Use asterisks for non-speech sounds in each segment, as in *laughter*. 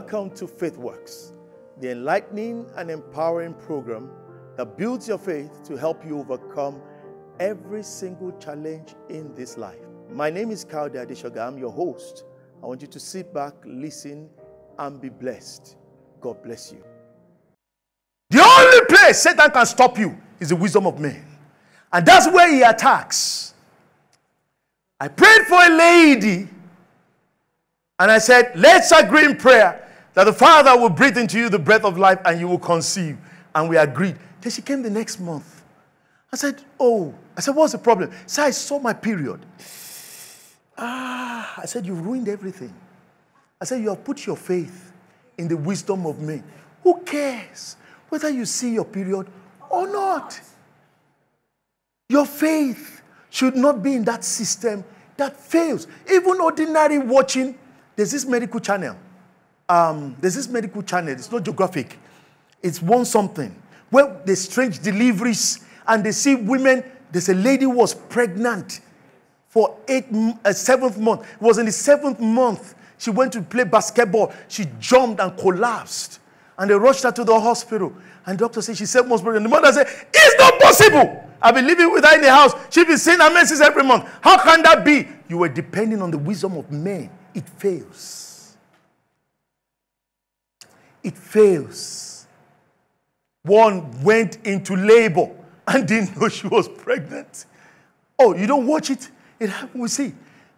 Welcome to Faith Works, the enlightening and empowering program that builds your faith to help you overcome every single challenge in this life. My name is Kayode Adeshoga. I'm your host. I want you to sit back, listen, and be blessed. God bless you. The only place Satan can stop you is the wisdom of men. And that's where he attacks. I prayed for a lady and I said, Let's agree in prayer that the Father will breathe into you the breath of life and you will conceive. And we agreed. Then she came the next month. I said, Oh, I said, What's the problem? So I saw my period. Ah, I said, You've ruined everything. I said, You have put your faith in the wisdom of men. Who cares whether you see your period or not? Your faith should not be in that system that fails. Even ordinary watching, there's this medical channel. Um, there's this medical channel, it's not geographic, it's one something where there's strange deliveries and they see women. There's a lady who was pregnant for eight, uh, seventh month. It was in the seventh month. She went to play basketball. She jumped and collapsed. And they rushed her to the hospital. And the doctor said she's seven months pregnant. The mother said, It's not possible. I've been living with her in the house. She's been seeing her menses every month. How can that be? You were depending on the wisdom of men. It fails. It fails. One went into labor and didn't know she was pregnant. Oh, you don't watch it? It happened. We see.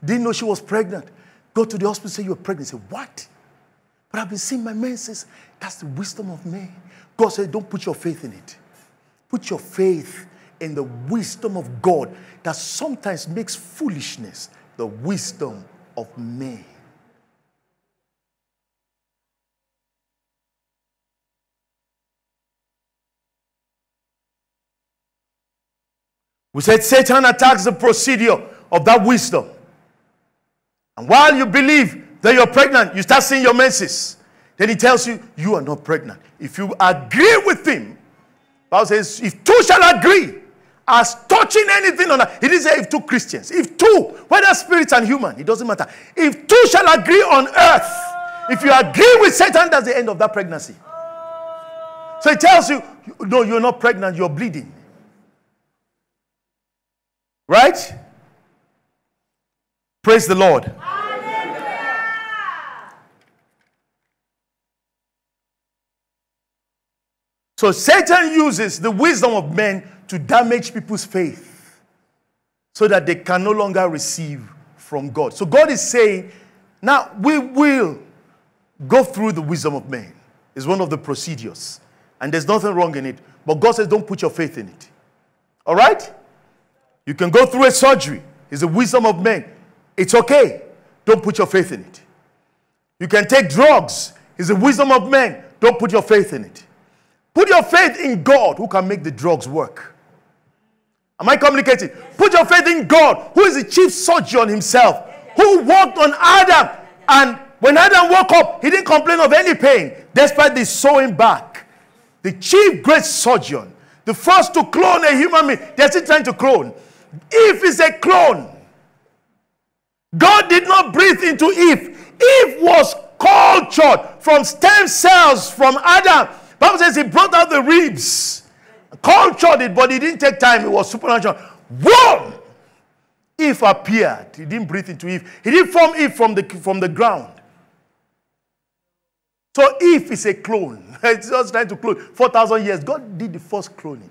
Didn't know she was pregnant. Go to the hospital, say you're pregnant. Say, what? But I've been seeing my man menses. That's the wisdom of men. God said, don't put your faith in it. Put your faith in the wisdom of God that sometimes makes foolishness the wisdom of men. We said Satan attacks the procedure of that wisdom. And while you believe that you're pregnant, you start seeing your menses. Then he tells you, you are not pregnant. If you agree with him, Bible says, if two shall agree as touching anything on that, he didn't say if two Christians. If two, whether spirits and human, it doesn't matter. If two shall agree on earth, if you agree with Satan, that's the end of that pregnancy. So he tells you, no, you're not pregnant, you're bleeding. Right? Praise the Lord. So Satan uses the wisdom of men to damage people's faith so that they can no longer receive from God. So God is saying, now we will go through the wisdom of men. It's one of the procedures. And there's nothing wrong in it. But God says, don't put your faith in it. All right? You can go through a surgery. It's the wisdom of men. It's okay. Don't put your faith in it. You can take drugs. It's the wisdom of men. Don't put your faith in it. Put your faith in God who can make the drugs work. Am I communicating? Put your faith in God who is the chief surgeon himself, who worked on Adam. And when Adam woke up, he didn't complain of any pain despite the sewing back. The chief great surgeon, the first to clone a human being, they're still trying to clone. Eve is a clone. God did not breathe into Eve. Eve was cultured from stem cells from Adam. Bible says he brought out the ribs, cultured it, but it didn't take time. It was supernatural. Boom! Eve appeared. He didn't breathe into Eve. He didn't form Eve from the, from the ground. So Eve is a clone. *laughs* It's just trying to clone. 4,000 years. God did the first cloning.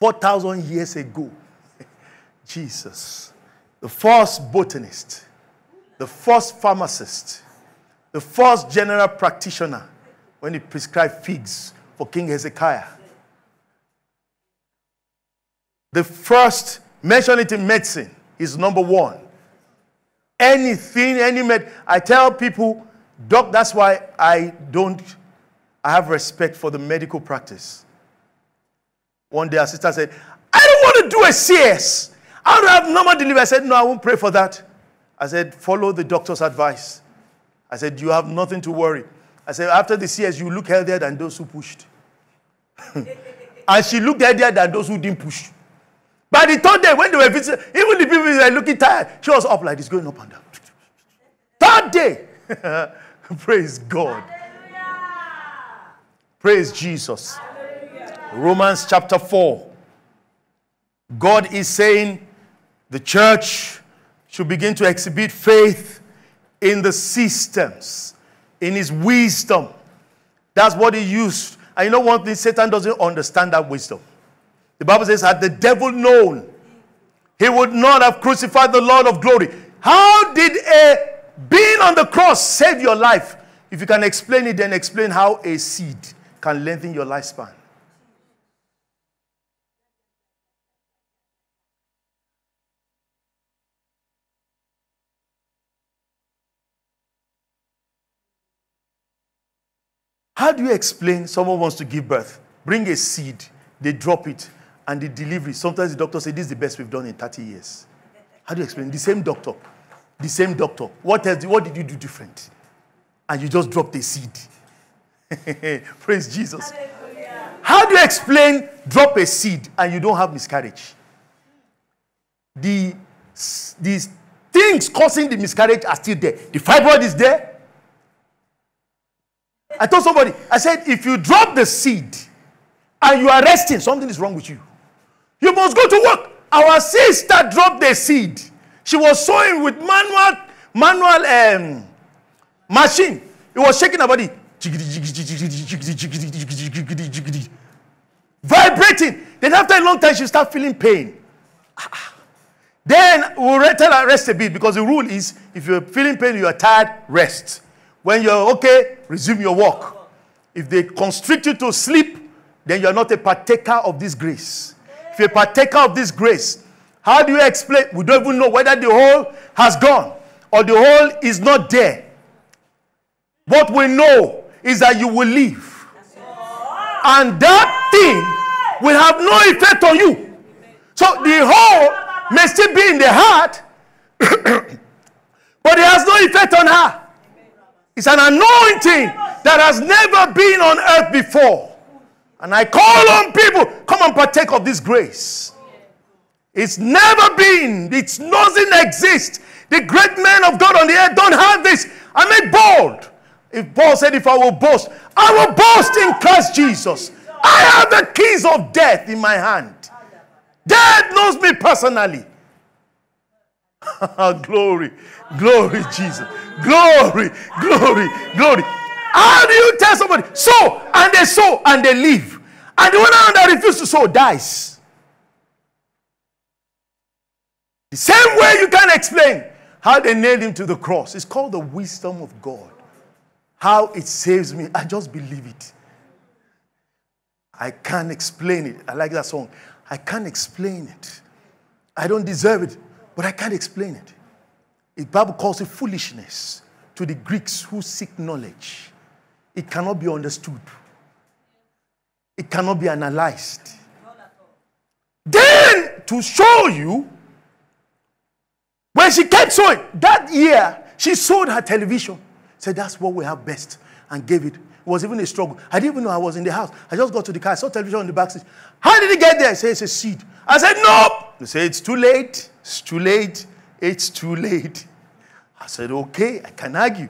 4,000 years ago. Jesus. The first botanist. The first pharmacist. The first general practitioner when he prescribed figs for King Hezekiah. The first mention it in medicine is number one. Anything, any med. I tell people, doc, that's why I don't, I have respect for the medical practice. One day, a sister said, I don't want to do a CS. I don't have normal delivery. I said, No, I won't pray for that. I said, Follow the doctor's advice. I said, You have nothing to worry. I said, After the CS, you look healthier than those who pushed. *laughs* and she looked healthier than those who didn't push. By the third day, when they were visiting, even the people were looking tired, she was up like this, going up and down. *laughs* Third day. *laughs* Praise God. Praise Jesus. Romans chapter 4. God is saying the church should begin to exhibit faith in the systems, in his wisdom. That's what he used. And you know one thing, Satan doesn't understand that wisdom. The Bible says, had the devil known, he would not have crucified the Lord of glory. How did a being on the cross save your life? If you can explain it, then explain how a seed can lengthen your lifespan. How do you explain someone wants to give birth? Bring a seed, they drop it, and the delivery. Sometimes the doctor says, This is the best we've done in 30 years. How do you explain? The same doctor. The same doctor. What, else, what did you do different? And you just dropped a seed. *laughs* Praise Jesus. Hallelujah. How do you explain drop a seed and you don't have miscarriage? The, the things causing the miscarriage are still there. The fibroid is there. I told somebody, I said, if you drop the seed and you are resting, something is wrong with you. You must go to work. Our sister dropped the seed. She was sewing with manual, manual um, machine. It was shaking her body. Vibrating. Then after a long time, she start feeling pain. Then we'll tell her rest a bit because the rule is if you're feeling pain, you are tired, rest. When you're okay, resume your work. If they constrict you to sleep, then you're not a partaker of this grace. If you're a partaker of this grace, how do you explain? We don't even know whether the hole has gone or the hole is not there. What we know is that you will leave. And that thing will have no effect on you. So the hole may still be in the heart, *coughs* but it has no effect on her. It's an anointing that has never been on earth before. And I call on people, come and partake of this grace. It's never been, it doesn't exist. The great men of God on the earth don't have this. I make bold. If Paul said, If I will boast, I will boast in Christ Jesus. I have the keys of death in my hand. Death knows me personally. *laughs* glory, glory, Jesus. Glory, glory, glory. How do you tell somebody, sow, and they sow, and they live? And the one that refuses to sow dies. The same way you can explain how they nailed him to the cross. It's called the wisdom of God. How it saves me, I just believe it. I can't explain it. I like that song. I can't explain it. I don't deserve it, but I can't explain it. The Bible calls it foolishness to the Greeks who seek knowledge. It cannot be understood. It cannot be analyzed. Then, to show you, when she kept sewing, that year, she sold her television. Said, That's what we have best, and gave it. It was even a struggle. I didn't even know I was in the house. I just got to the car. I saw television on the back seat. How did it get there? I said, It's a seed. I said, Nope. They said, It's too late. It's too late. It's too late. I said, Okay, I can argue.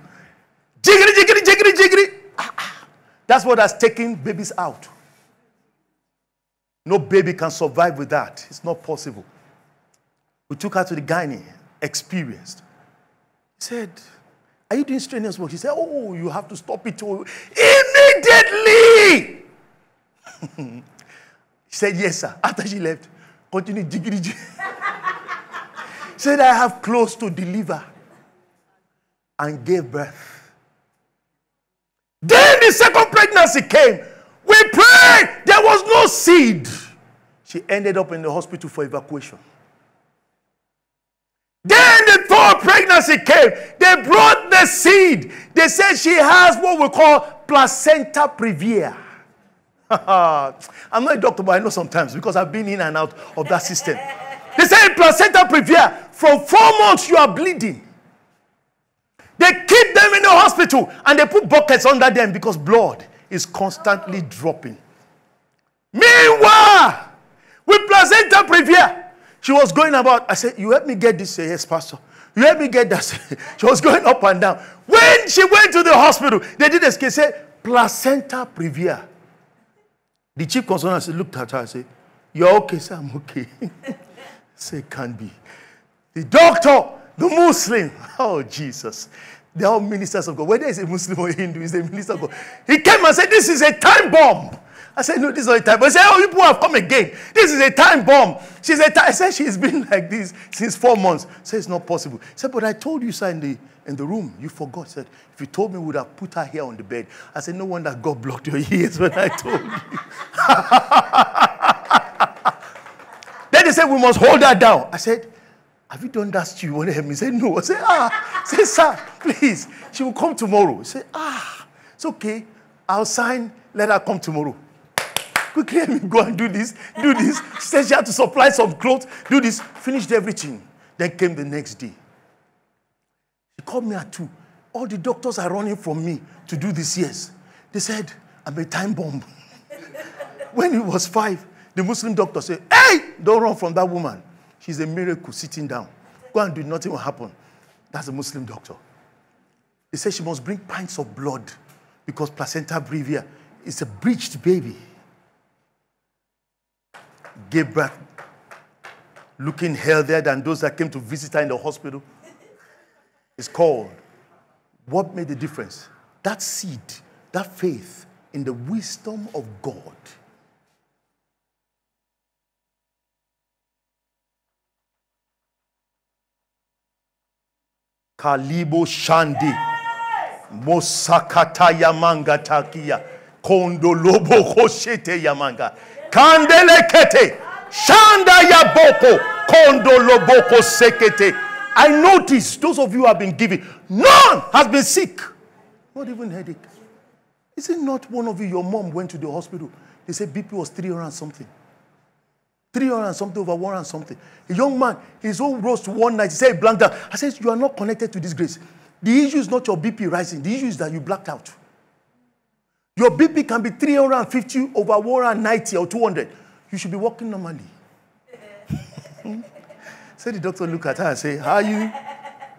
Jiggity, jiggity, jiggity, jiggity. Ah, ah. That's what has taken babies out. No baby can survive with that. It's not possible. We took her to the gynae, experienced. He said, Are you doing strenuous work? She said, Oh, you have to stop it immediately. *laughs* she said, Yes, sir. After she left, continue jiggity jiggity. Said, I have close to deliver and gave birth. Then the second pregnancy came. We prayed. There was no seed. She ended up in the hospital for evacuation. Then the third pregnancy came. They brought the seed. They said she has what we call placenta previa. *laughs* I'm not a doctor, but I know sometimes because I've been in and out of that system. *laughs* They say placenta previa. From four months, you are bleeding. They keep them in the hospital and they put buckets under them because blood is constantly dropping. Meanwhile, with placenta previa, she was going about. I said, You help me get this? Say, yes, Pastor. You help me get that. *laughs* she was going up and down. When she went to the hospital, they did a scan, said, placenta previa. The chief consultant looked at her and said, You're okay, sir, I'm okay. *laughs* say, Can't be. The doctor, the Muslim, *laughs* oh Jesus. They're all ministers of God. Whether it's a Muslim or a Hindu, he's a minister of God. He came and said, This is a time bomb. I said, No, this is not a time bomb. He said, Oh, you people have come again. This is a time bomb. She said, I said, She's been *laughs* like this since four months. Said, It's not possible. He said, But I told you, sir, in the, in the room. You forgot. Said, If you told me, would have put her here on the bed. I said, No wonder God blocked your *laughs* ears when I told you. Then they said, We must hold her down. I said, have you done that stew? You want to help me? He said, No. I said, Ah. Said, Sir, please. She will come tomorrow. He said, Ah, it's okay. I'll sign. Let her come tomorrow. Quickly, let me go and do this, do this. She said she had to supply some clothes, do this. Finished everything. Then came the next day. She called me at two. All the doctors are running from me to do this, yes. They said, I'm a time bomb. *laughs* when it was five, the Muslim doctor said, Hey, don't run from that woman. She's a miracle sitting down. Go and do nothing will happen. That's a Muslim doctor. He said she must bring pints of blood because placenta previa is a breached baby. Gave birth looking healthier than those that came to visit her in the hospital. It's called what made the difference? That seed, that faith in the wisdom of God. Kalibo Shandi. Mosakata Yamanga Takia. Kondo Lobo Hoshete Yamanga. Kandele Kete. Shanda Yaboko. Kondo Loboko Sekete. I noticed those of you who have been giving, none has been sick. Not even headache. Is it not one of you, your mom went to the hospital? They said BP was 300 something. 300 something over 100 something. A young man, his own rose to 190. He said, blanked out. I said, You are not connected to this grace. The issue is not your BP rising, the issue is that you blacked out. Your BP can be 350 over 190 or 200. You should be walking normally. Hmm? so the doctor look at her and say, How are you?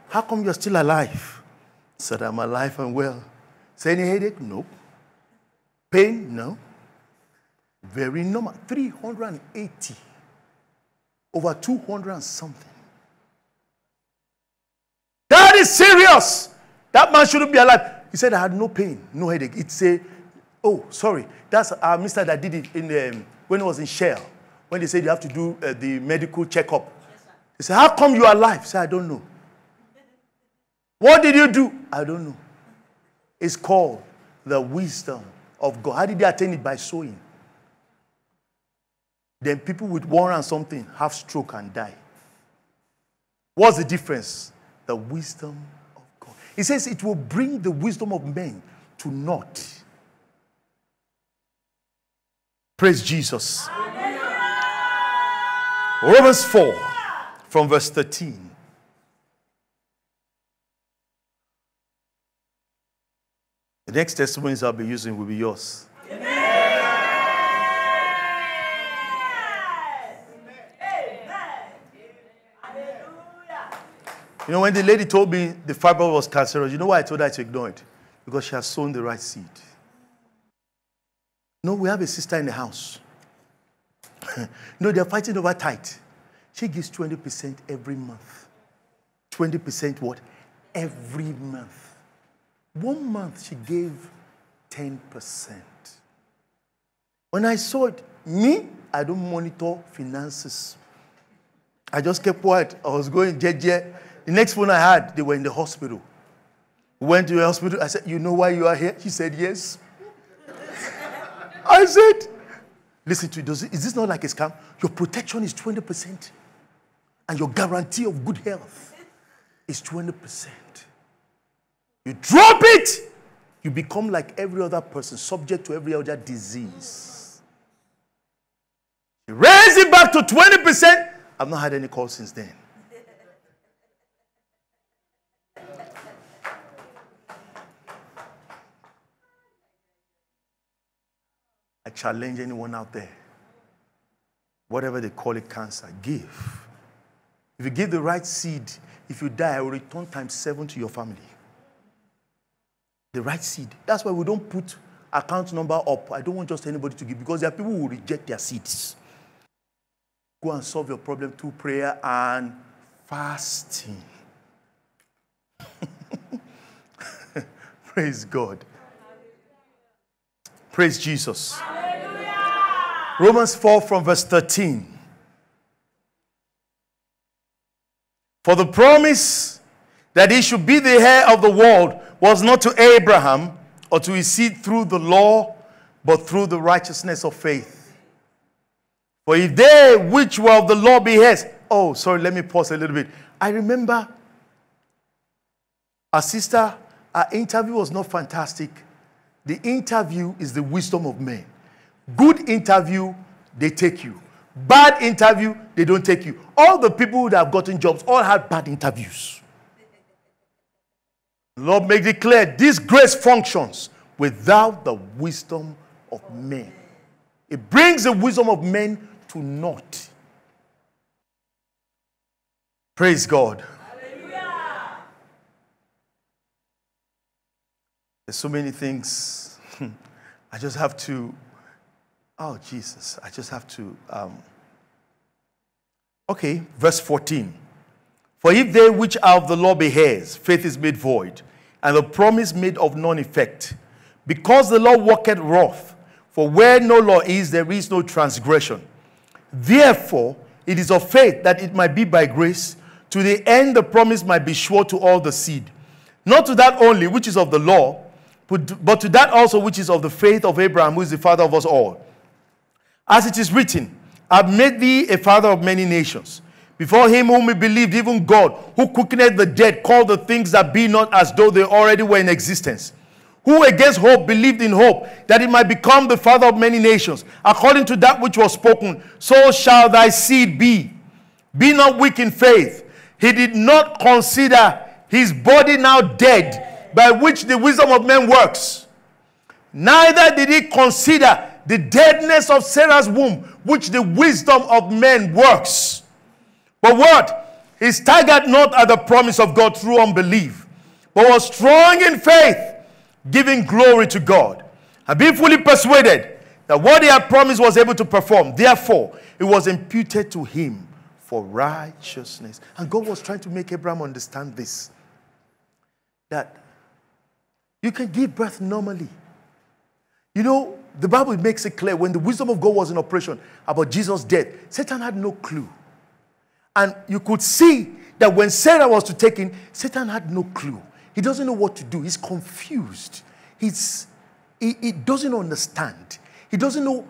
How come you're still alive? said, I'm alive and well. Say any headache? Nope. Pain? No. Very normal. 380 over 200 and something. That is serious. That man shouldn't be alive. He said, I had no pain, no headache. It's a, oh, sorry. That's our mister that did it in um, when he was in Shell. When they said you have to do uh, the medical checkup. Yes, he said, How come you are alive? I said, I don't know. *laughs* What did you do? I don't know. It's called the wisdom of God. How did they attain it? By sowing. Then people with one and something have stroke and die. What's the difference? The wisdom of God. He says it will bring the wisdom of men to naught. Praise Jesus. Romans 4 from verse 13. The next testimonies I'll be using will be yours. You know, when the lady told me the fiber was cancerous, you know why I told her to ignore it? Because she has sown the right seed. No, we have a sister in the house. *laughs* no, they're fighting over tithe. She gives 20% every month. 20% what? Every month. One month she gave 10%. When I saw it, me, I don't monitor finances. I just kept quiet. I was going JJ. The next phone I had, they were in the hospital. We went to the hospital. I said, You know why you are here? She said, Yes. I said, Listen to it. Is this not like a scam? Your protection is 20%, and your guarantee of good health is 20%. You drop it, you become like every other person, subject to every other disease. You raise it back to 20%. I've not had any calls since then. Challenge anyone out there. Whatever they call it cancer, give. If you give the right seed, if you die, I will return times seven to your family. The right seed. That's why we don't put account number up. I don't want just anybody to give because there are people who reject their seeds. Go and solve your problem through prayer and fasting. *laughs* Praise God. Praise Jesus. Romans 4 from verse 13. For the promise that he should be the heir of the world was not to Abraham or to his seed through the law, but through the righteousness of faith. For if they which were of the law be heirs, oh, sorry, let me pause a little bit. I remember our sister, our interview was not fantastic. The interview is the wisdom of men. Good interview, they take you. Bad interview, they don't take you. All the people that have gotten jobs all had bad interviews. Lord make it clear this grace functions without the wisdom of men. It brings the wisdom of men to naught. Praise God. Hallelujah. There's so many things. *laughs* I just have to Oh, Jesus. I just have to. Um... Okay, verse 14. For if they which are of the law be heirs, faith is made void, and the promise made of none effect. Because the law worketh wrath, for where no law is, there is no transgression. Therefore, it is of faith that it might be by grace, to the end the promise might be sure to all the seed. Not to that only which is of the law, but to that also which is of the faith of Abraham, who is the father of us all. As it is written, I've made thee a father of many nations. Before him whom we believed, even God, who quickened the dead, called the things that be not as though they already were in existence. Who against hope believed in hope, that it might become the father of many nations, according to that which was spoken, so shall thy seed be. Be not weak in faith. He did not consider his body now dead, by which the wisdom of men works. Neither did he consider the deadness of Sarah's womb, which the wisdom of men works. But what? He staggered not at the promise of God through unbelief, but was strong in faith, giving glory to God, and being fully persuaded that what he had promised was able to perform. Therefore, it was imputed to him for righteousness. And God was trying to make Abraham understand this that you can give birth normally. You know, the Bible makes it clear when the wisdom of God was in operation about Jesus' death, Satan had no clue. And you could see that when Sarah was to take him, Satan had no clue. He doesn't know what to do. He's confused. He's, he, he doesn't understand. He doesn't know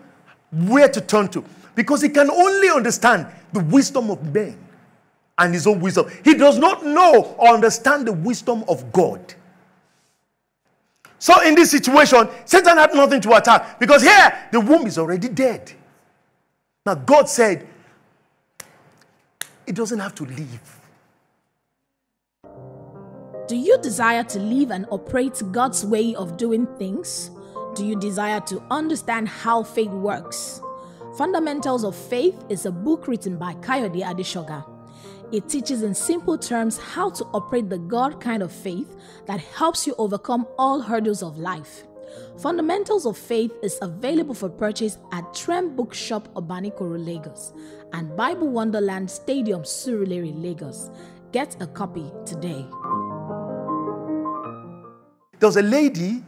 where to turn to because he can only understand the wisdom of men and his own wisdom. He does not know or understand the wisdom of God. So in this situation, Satan had nothing to attack because here the womb is already dead. Now God said, it doesn't have to leave. Do you desire to live and operate God's way of doing things? Do you desire to understand how faith works? Fundamentals of Faith is a book written by Kayode Adeshoga. It teaches in simple terms how to operate the God kind of faith that helps you overcome all hurdles of life. Fundamentals of Faith is available for purchase at Trem Bookshop Obanikoro, Lagos and Bible Wonderland Stadium, Surulere, Lagos. Get a copy today. There was a lady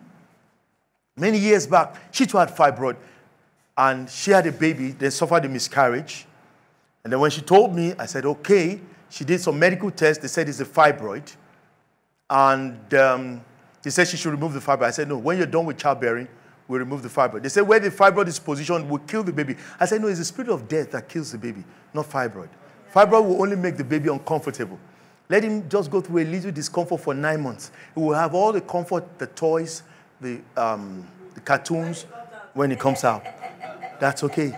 many years back, she too had fibroid and she had a baby, they suffered a miscarriage. And then when she told me, I said, okay, she did some medical tests. They said it's a fibroid. And um, they said she should remove the fibroid. I said, no, when you're done with childbearing, we'll remove the fibroid. They said, where the fibroid is positioned will kill the baby. I said, no, it's the spirit of death that kills the baby, not fibroid. Fibroid will only make the baby uncomfortable. Let him just go through a little discomfort for nine months. He will have all the comfort, the toys, the, um, the cartoons when he comes out. That's okay.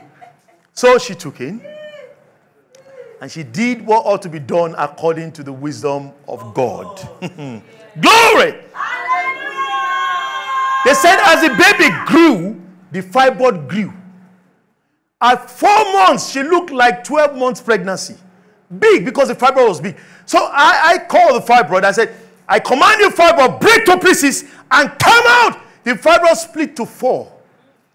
So she took in and she did what ought to be done according to the wisdom of God. *laughs* Glory! They said as the baby grew, the fibroid grew. At four months, she looked like 12 months pregnancy. big because the fibroid was big. So I, I called the fibroid. I said, I command you, fibroid, break to pieces and come out. The fibroid split to four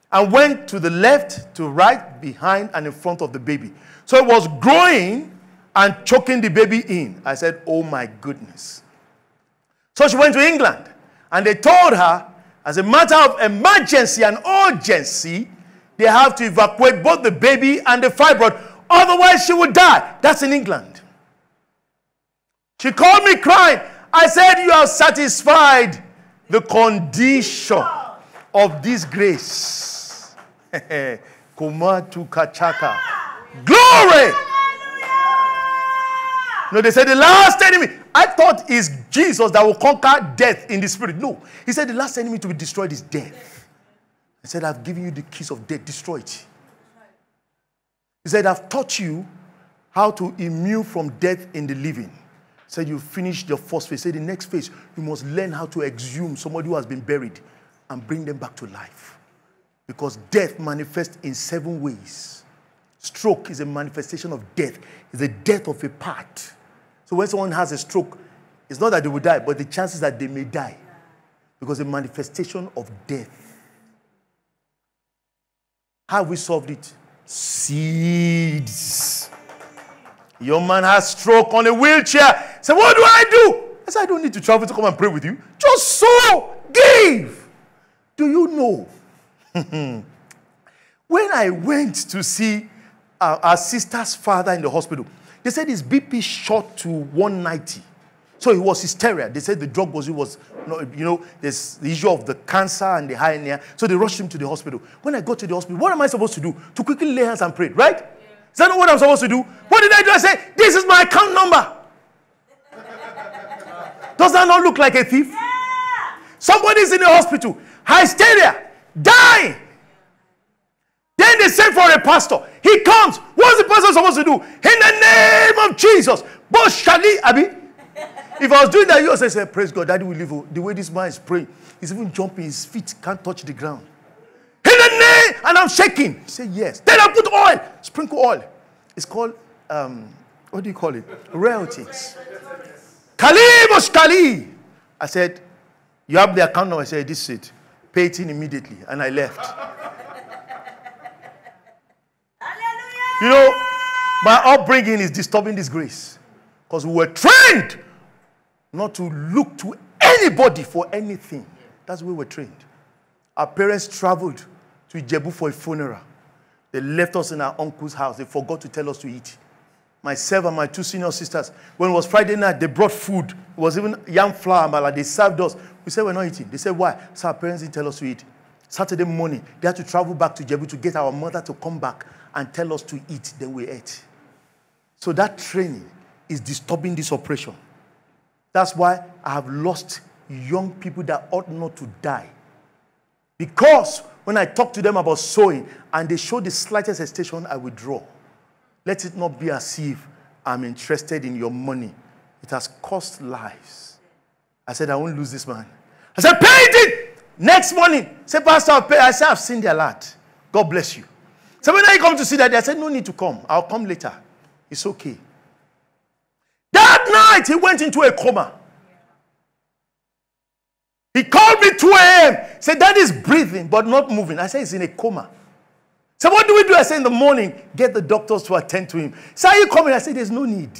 and went to the left, to right, behind, and in front of the baby. So it was growing and choking the baby in. I said, Oh my goodness. So she went to England and they told her, as a matter of emergency and urgency, they have to evacuate both the baby and the fibroid. Otherwise, she would die. That's in England. She called me crying. I said, You have satisfied the condition of this grace. *laughs* Kumatu kachaka. Glory! No, they said the last enemy. I thought is Jesus that will conquer death in the spirit. No, he said the last enemy to be destroyed is death. He said, I've given you the keys of death, destroy it. He said, I've taught you how to immune from death in the living. He said, You finished your first phase. He said, The next phase, you must learn how to exhume somebody who has been buried and bring them back to life. Because death manifests in seven ways. Stroke is a manifestation of death, it's the death of a part. So when someone has a stroke, it's not that they will die, but the chances that they may die because a manifestation of death. How have we solved it? Seeds. Your man has stroke on a wheelchair. Say, what do I do? I said, I don't need to travel to come and pray with you. Just sow, give. Do you know? *laughs* when I went to see our, our sister's father in the hospital, they said his BP shot to 190. So he was hysteria. They said the drug was, it was, you know, there's the issue of the cancer and the hernia. So they rushed him to the hospital. When I got to the hospital, what am I supposed to do? To quickly lay hands and pray, right? Yeah. Is that not what I'm supposed to do? What did I do? I said, this is my account number. *laughs* Does that not look like a thief? Yeah. Somebody's in the hospital, hysteria, dying. Then they send for a pastor. He comes. What's the pastor supposed to do? In the name of Jesus. But Shali, Abi. If I was doing that, you also say, Praise God, Daddy will live. The way this man is praying, he's even jumping, his feet can't touch the ground. In the name, and I'm shaking. He said, Yes. Then I put oil, sprinkle oil. It's called, um, what do you call it? Royalties. Kalibos Kali. I said, You have the account number. I said, This is it. Pay it in immediately. And I left. You know, my upbringing is disturbing this grace because we were trained not to look to anybody for anything. That's where we were trained. Our parents traveled to Ijebu for a funeral. They left us in our uncle's house. They forgot to tell us to eat. Myself and my two senior sisters, when it was Friday night, they brought food. It was even yam flour, like they served us. We said, We're not eating. They said, Why? So our parents didn't tell us to eat. Saturday morning, they had to travel back to Ijebu to get our mother to come back and tell us to eat, then we ate. So that training is disturbing this operation. That's why I have lost young people that ought not to die. Because when I talk to them about sowing and they show the slightest hesitation, I withdraw. Let it not be as if I'm interested in your money. It has cost lives. I said, I won't lose this man. I said, pay it! Next morning, say, Pastor, I'll pay. I said, I've seen the alert. God bless you. So when I come to see that, I said, No need to come. I'll come later. It's okay. That night, he went into a coma. He called me 2 a.m. Said, That is breathing, but not moving. I said, He's in a coma. So what do we do? I said, In the morning, get the doctors to attend to him. So you coming? I said, There's no need. *laughs*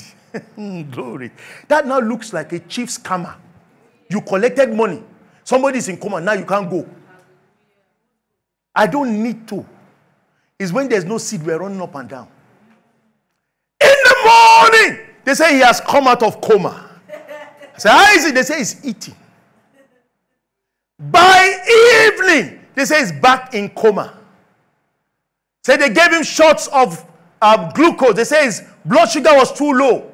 Mm, glory. That now looks like a chief scammer. You collected money. Somebody's in coma. Now you can't go. I don't need to is when there's no seed, we're running up and down. In the morning, they say he has come out of coma. I say, how is it? They say he's eating. By evening, they say he's back in coma. Say they gave him shots of um, glucose. They say his blood sugar was too low.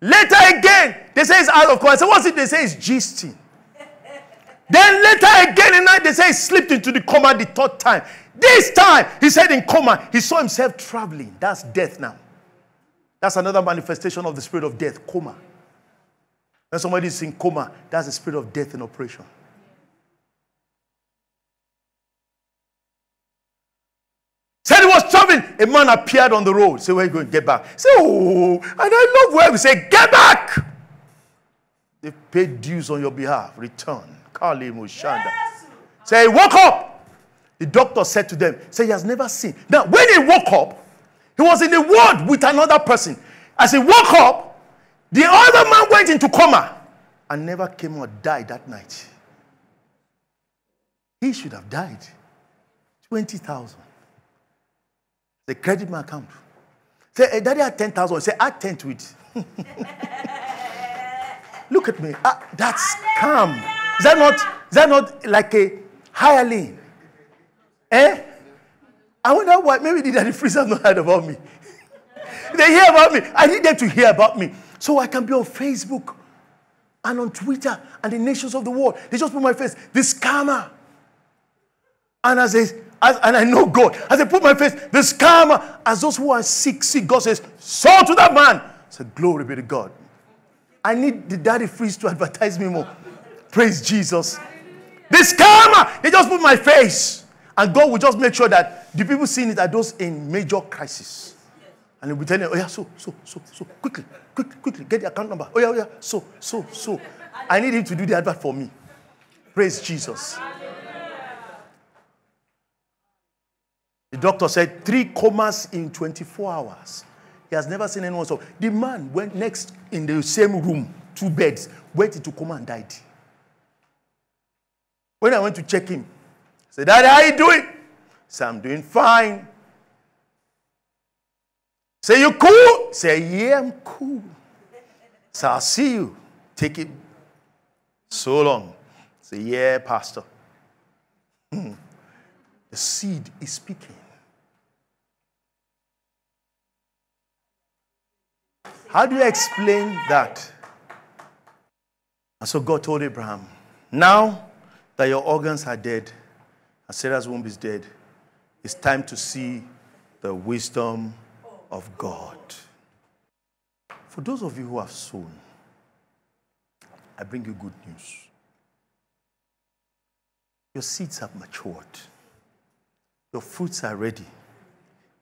Later again, they say he's out of coma. I say, what's it? They say he's gisting. Then later again in night, they say he slipped into the coma the third time. This time, he said in coma, he saw himself traveling. That's death now. That's another manifestation of the spirit of death, coma. When somebody is in coma, that's the spirit of death in operation. Said he was traveling. A man appeared on the road. Say, where you going? Get back. Say, oh, and I love where we say, get back. They paid dues on your behalf. Return. Yes. Say, he woke up. The doctor said to them, say, he has never seen. Now, when he woke up, he was in the ward with another person. As he woke up, the other man went into coma and never came or died that night. He should have died. 20,000. They credit my account. Say, hey, daddy had 10,000. Say, add 10 to it. *laughs* Look at me. Ah, that's calm. Is that not, is that not like a hireling? Eh? I wonder why. Maybe the Daddy Freeze have not heard about me. *laughs* they hear about me. I need them to hear about me. So I can be on Facebook and on Twitter and the nations of the world. They just put my face, this scammer. And as, they, as and I know God, as I put my face, the scammer, as those who are sick, sick, God says, so to that man. I said, glory be to God. I need the Daddy Freeze to advertise me more. Praise Jesus. The scammer, they just put my face. And God will just make sure that the people seeing it are those in major crisis. And he'll be telling, oh yeah, so, so, so, so, quickly, quickly, quickly, get the account number. Oh yeah, oh yeah, so, so, so. I need him to do the advert for me. Praise Jesus. The doctor said three comas in 24 hours. He has never seen anyone so. The man went next in the same room, two beds, went into coma and died. When I went to check him, I said, Daddy, how you doing? Say, I'm doing fine. Say, you cool? Say, yeah, I'm cool. So I'll see you. Take it so long. Say, yeah, Pastor. Hmm. The seed is speaking. How do you explain that? And so God told Abraham, now that your organs are dead and Sarah's womb is dead, it's time to see the wisdom of God. For those of you who have sown, I bring you good news. Your seeds have matured. Your fruits are ready.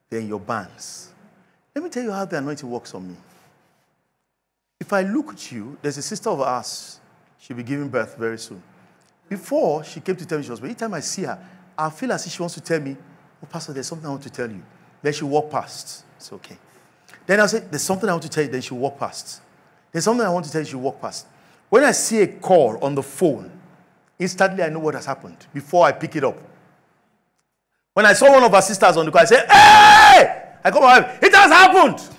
They're in your barns. Let me tell you how the anointing works on me. If I look at you, there's a sister of ours. She'll be giving birth very soon. Before she came to tell me she was, but anytime I see her, I feel as if she wants to tell me, Oh, Pastor, there's something I want to tell you. Then she walk past. It's okay. Then I'll say, There's something I want to tell you. Then she walk past. There's something I want to tell you. She walk past. When I see a call on the phone, instantly I know what has happened before I pick it up. When I saw one of our sisters on the call, I said, Hey! I come out, it has happened.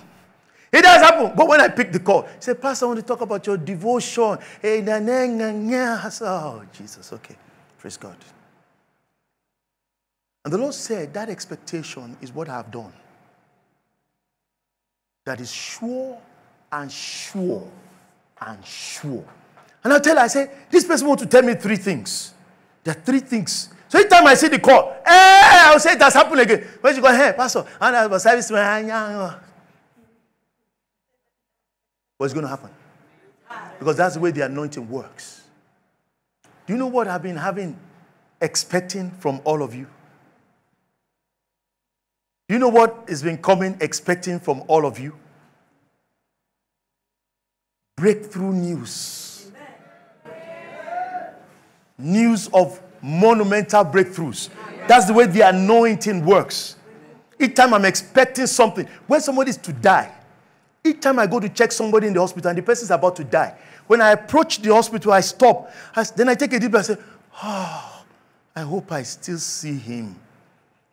It does happen. But when I pick the call, he said, Pastor, I want to talk about your devotion. Eh, hey, oh, Jesus, okay. Praise God. And the Lord said, That expectation is what I have done. That is sure and sure and sure. And I tell her, I say, This person wants to tell me three things. There are three things. So every time I see the call, eh, hey, I'll say it has happened again. When she go, hey, Pastor, and I was service what's going to happen? Because that's the way the anointing works. Do you know what I've been having, expecting from all of you? Do you know what has been coming, expecting from all of you? Breakthrough news. News of monumental breakthroughs. That's the way the anointing works. Each time I'm expecting something, when somebody is to die, each time I go to check somebody in the hospital and the person is about to die, when I approach the hospital, I stop. I, then I take a deep breath and say, Oh, I hope I still see him.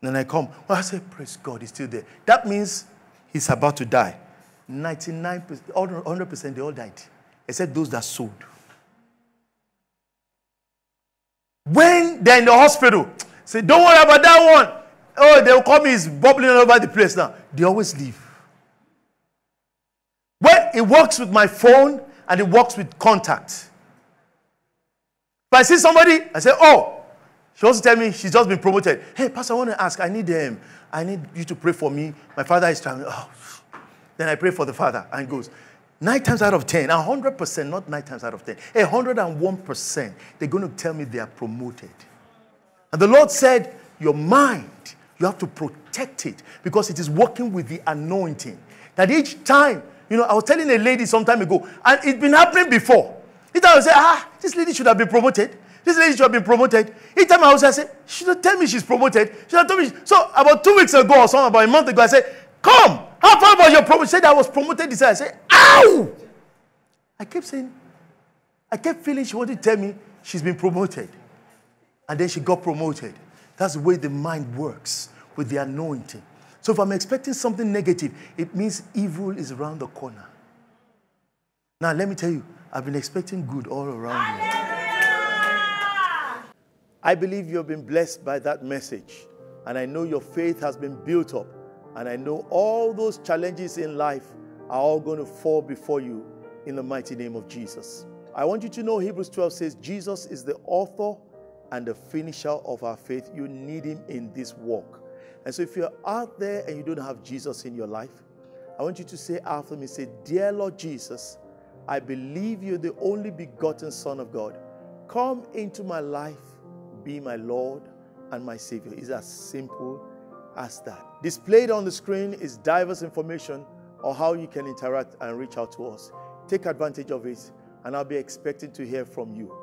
Then I come. Well, I say, Praise God, he's still there. That means he's about to die. 99%, 100%, they all died, except those that sold. When they're in the hospital, say, Don't worry about that one. Oh, they'll call me, he's bubbling all over the place now. They always leave. Well, it works with my phone and it works with contact. If I see somebody, I say, oh, she wants to tell me she's just been promoted. Hey, Pastor, I want to ask, I need um, I need you to pray for me. My father is trying. Oh. Then I pray for the father and goes, nine times out of ten, hundred percent, not nine times out of ten, a hundred and one percent, they're going to tell me they are promoted. And the Lord said, Your mind You have to protect it because it is working with the anointing. That each time, you know, I was telling a lady some time ago, and it's been happening before. Each time I say, ah, this lady should have been promoted. This lady should have been promoted. Each time I was, I say, she should tell me she's promoted. She should tell me. So about two weeks ago or something, about a month ago, I said, come, how far was your promotion? Said I was promoted this. I said, ow! I kept saying, I kept feeling she wanted to tell me she's been promoted. And then she got promoted. That's the way the mind works with the anointing. So if I'm expecting something negative, it means evil is around the corner. Now, let me tell you, I've been expecting good all around me. I believe you've been blessed by that message. And I know your faith has been built up. And I know all those challenges in life are all going to fall before you in the mighty name of Jesus. I want you to know Hebrews 12 says Jesus is the author and the finisher of our faith. You need him in this walk. And so if you're out there and you don't have Jesus in your life, I want you to say after me, say, Dear Lord Jesus, I believe you're the only begotten Son of God. Come into my life, be my Lord and my Savior. It's as simple as that. Displayed on the screen is diverse information on how you can interact and reach out to us. Take advantage of it, and I'll be expecting to hear from you.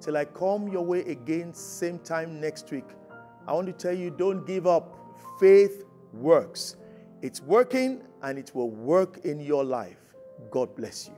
Till I come your way again, same time next week, I want to tell you don't give up. Faith works. It's working and it will work in your life. God bless you.